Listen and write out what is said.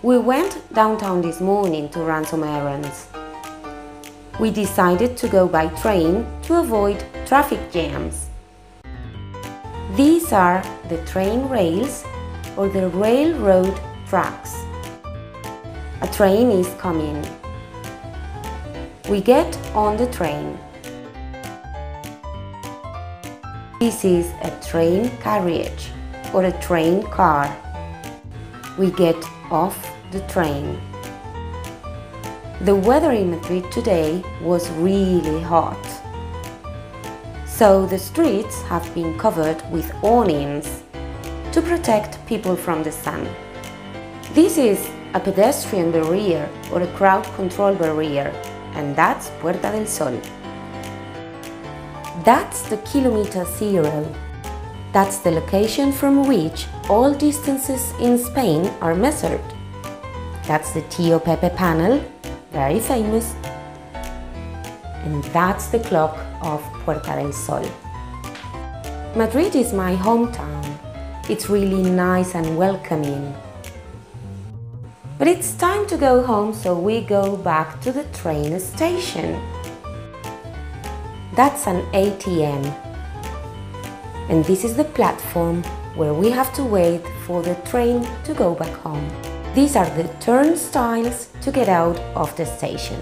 We went downtown this morning to run some errands. We decided to go by train to avoid traffic jams. These are the train rails or the railroad tracks. A train is coming. We get on the train. This is a train carriage or a train car. We get off the train. The weather in Madrid today was really hot. So the streets have been covered with awnings to protect people from the sun. This is a pedestrian barrier or a crowd control barrier and that's Puerta del Sol. That's the kilometer zero. That's the location from which all distances in Spain are measured. That's the Tio Pepe panel, very famous. And that's the clock of Puerta del Sol. Madrid is my hometown. It's really nice and welcoming. But it's time to go home, so we go back to the train station. That's an ATM. And this is the platform where we have to wait for the train to go back home. These are the turnstiles to get out of the station.